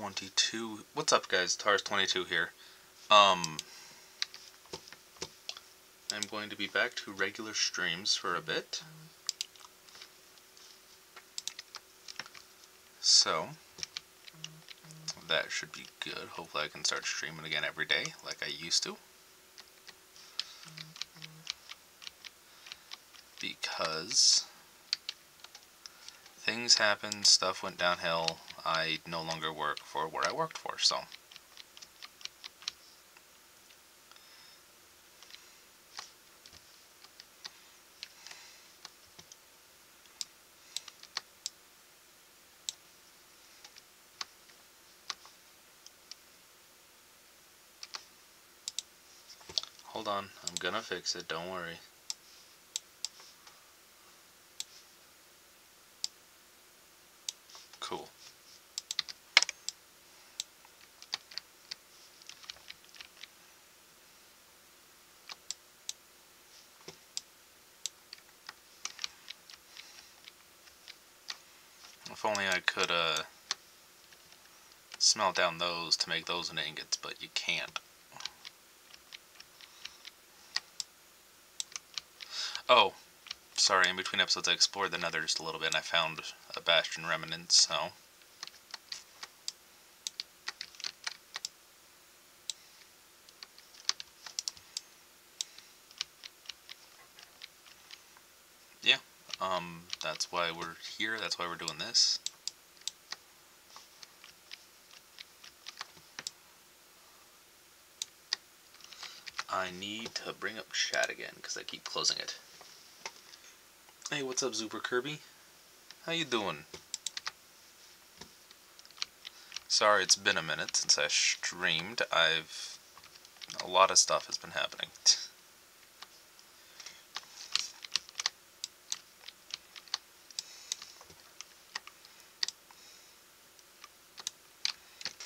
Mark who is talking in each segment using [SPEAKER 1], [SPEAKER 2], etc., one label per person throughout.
[SPEAKER 1] 22. What's up, guys? Tars22 here. Um, I'm going to be back to regular streams for a bit. So, that should be good. Hopefully I can start streaming again every day like I used to. Because things happened, stuff went downhill, I no longer work for where I worked for, so. Hold on, I'm gonna fix it, don't worry. Cool. If only I could, uh, smelt down those to make those into ingots, but you can't. Oh, sorry, in between episodes I explored the nether just a little bit and I found a bastion remnant, so... Yeah, um, that's why we're here, that's why we're doing this. I need to bring up chat again because I keep closing it. Hey, what's up, Super Kirby? How you doing? Sorry, it's been a minute since I streamed. I've... A lot of stuff has been happening.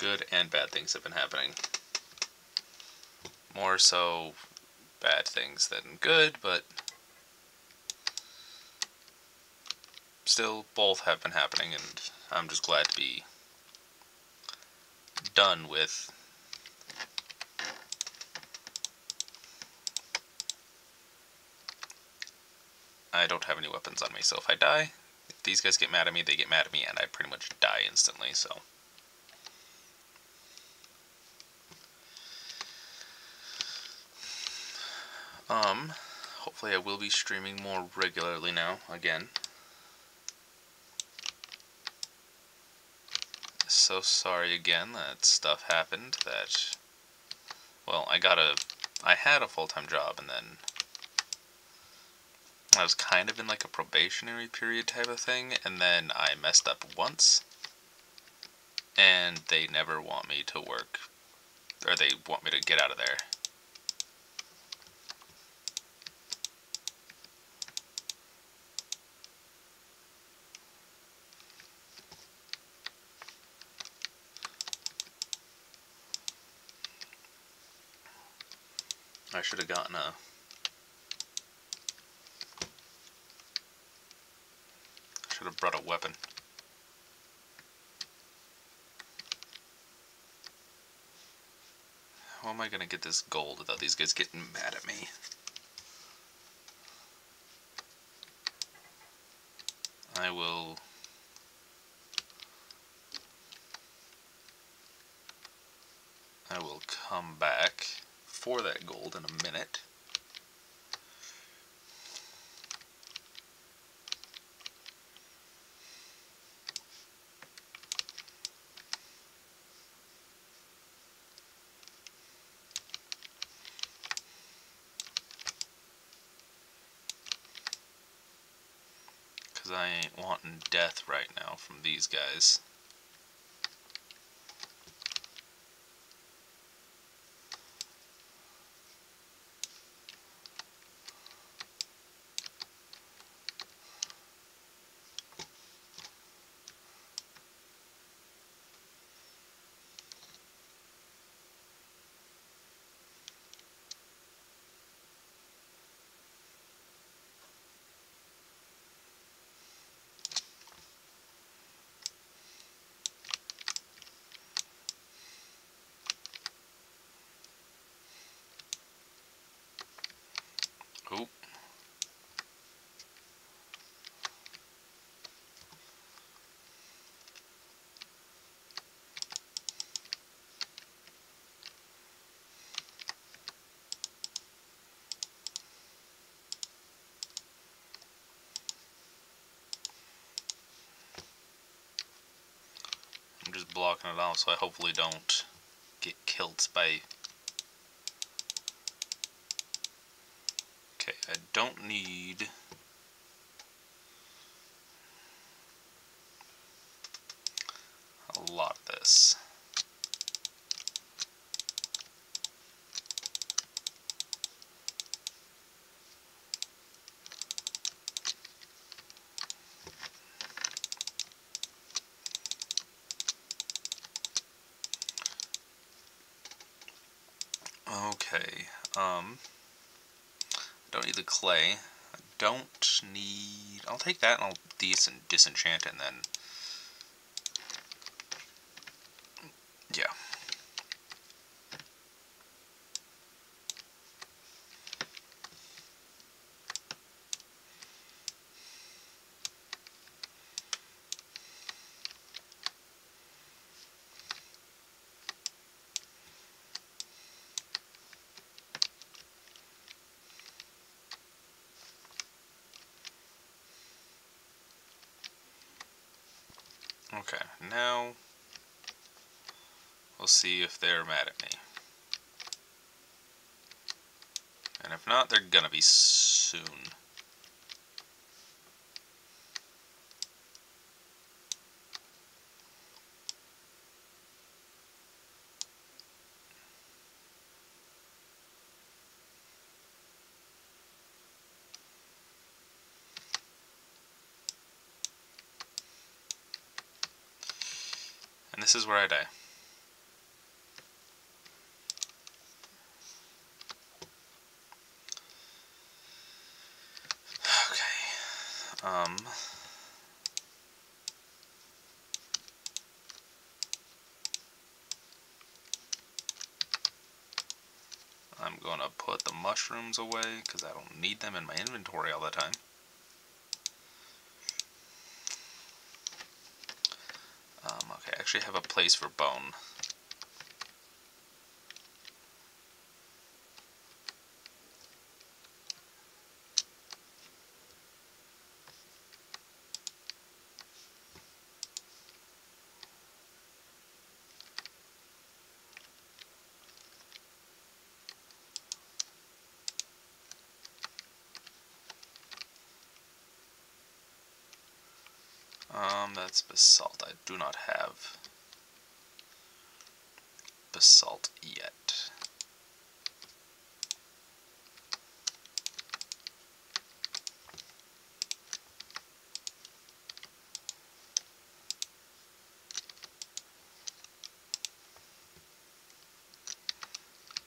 [SPEAKER 1] Good and bad things have been happening. More so bad things than good, but still both have been happening and I'm just glad to be done with I don't have any weapons on me, so if I die, if these guys get mad at me, they get mad at me, and I pretty much die instantly, so. Um, hopefully I will be streaming more regularly now, again. So sorry again that stuff happened, that, well, I got a, I had a full-time job, and then I was kind of in like a probationary period type of thing, and then I messed up once, and they never want me to work, or they want me to get out of there. I should have gotten a should have brought a weapon. How am I gonna get this gold without these guys getting mad at me? I will I will come back for that gold in a minute. Because I ain't wanting death right now from these guys. Blocking it off so I hopefully don't get killed by... Okay, I don't need... a lot of this. Okay, um, don't need the clay. I don't need, I'll take that and I'll dis disenchant and then, yeah. Okay, now we'll see if they're mad at me. And if not, they're gonna be soon. And this is where I die. Okay. Um... I'm going to put the mushrooms away because I don't need them in my inventory all the time. Um, okay, I actually have a place for bone. Basalt. I do not have basalt yet.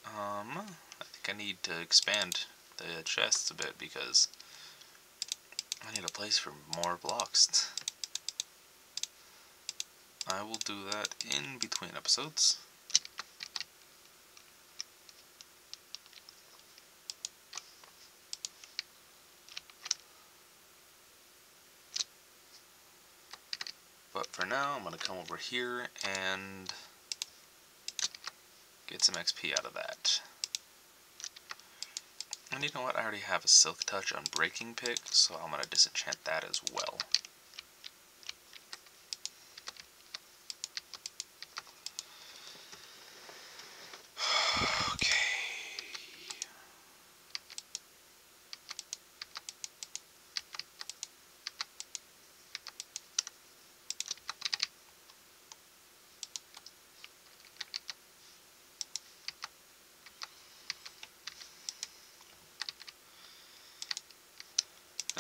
[SPEAKER 1] Um, I think I need to expand the chests a bit because I need a place for more blocks. I will do that in between episodes. But for now, I'm going to come over here and get some XP out of that. And you know what, I already have a Silk Touch on Breaking Pick, so I'm going to disenchant that as well.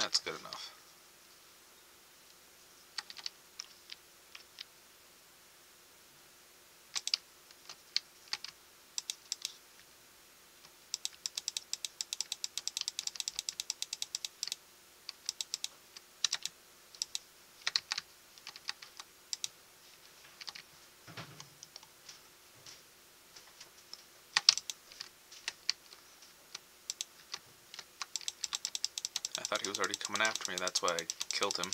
[SPEAKER 1] That's good enough. Thought he was already coming after me, that's why I killed him.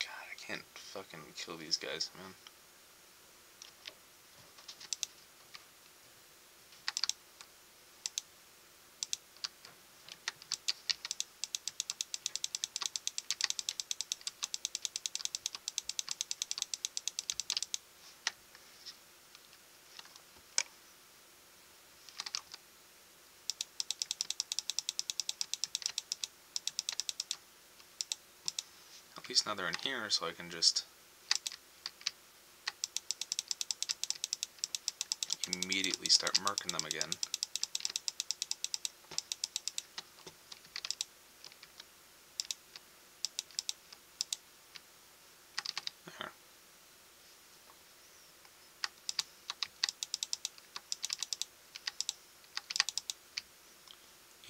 [SPEAKER 1] God, I can't fucking kill these guys, man. Least now they're in here, so I can just immediately start murking them again.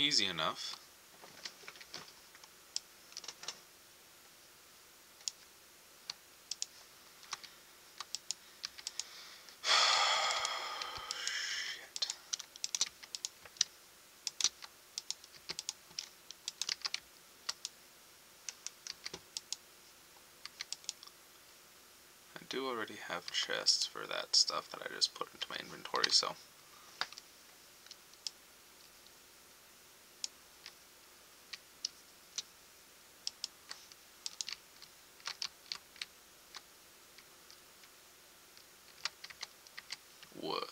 [SPEAKER 1] Easy enough. Already have chests for that stuff that I just put into my inventory, so. Wood.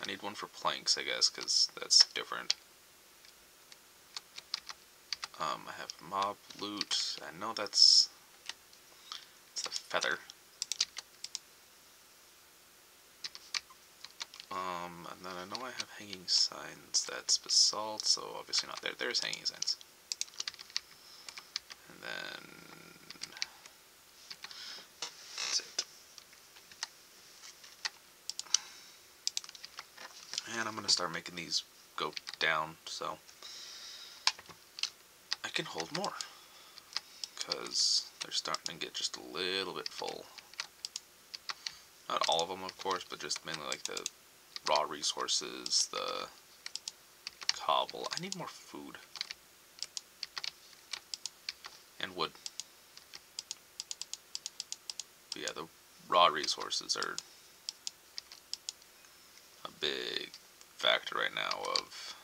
[SPEAKER 1] I need one for planks, I guess, because that's different. Um, I have mob loot. I know that's it's a feather. Um, and then I know I have hanging signs. That's basalt, so obviously not there. There's hanging signs. And then that's it. And I'm gonna start making these go down, so I can hold more. Because they're starting to get just a little bit full. Not all of them, of course, but just mainly like the raw resources, the cobble. I need more food. And wood. But yeah, the raw resources are a big factor right now of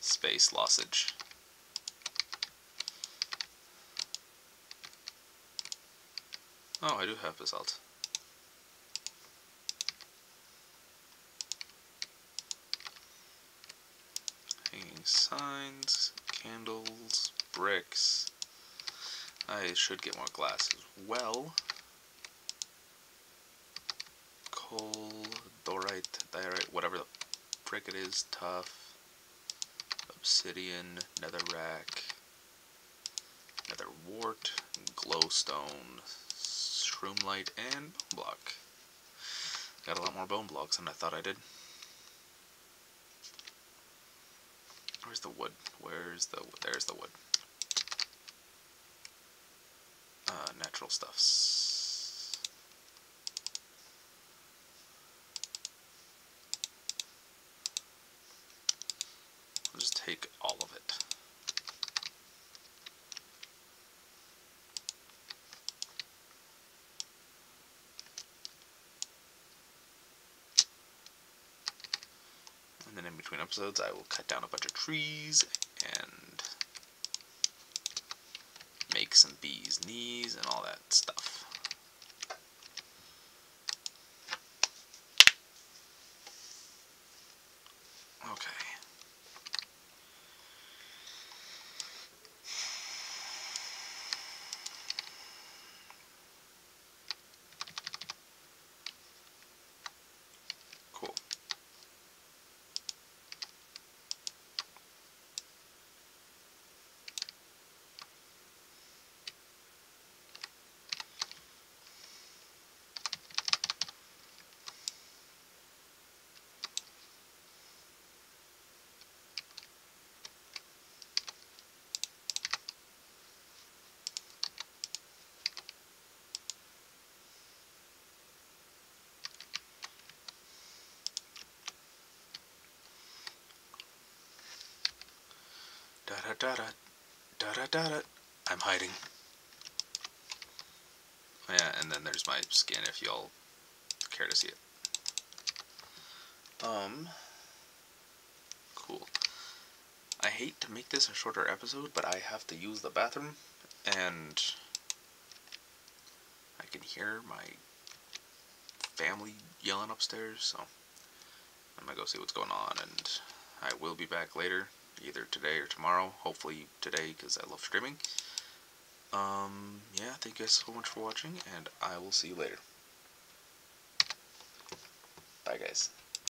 [SPEAKER 1] space lossage. Oh, I do have basalt. Hanging signs, candles, bricks. I should get more glass as well. Coal, dorite, diorite, whatever the frick it is, tuff. Obsidian, netherrack, nether wart, glowstone, shroomlight, and bone block. Got a lot more bone blocks than I thought I did. Where's the wood? Where's the wood? There's the wood. Uh, natural stuffs. I'll just take all of it. And then in between episodes, I will cut down a bunch of trees and some bees' knees and all that stuff. Okay. Cool. Da da da da da da. I'm hiding. Yeah, and then there's my skin if y'all care to see it. Um, cool. I hate to make this a shorter episode, but I have to use the bathroom, and I can hear my family yelling upstairs, so I'm gonna go see what's going on, and I will be back later, either today or tomorrow. Hopefully today, because I love streaming. Um, yeah, thank you guys so much for watching, and I will see you later. Bye, guys.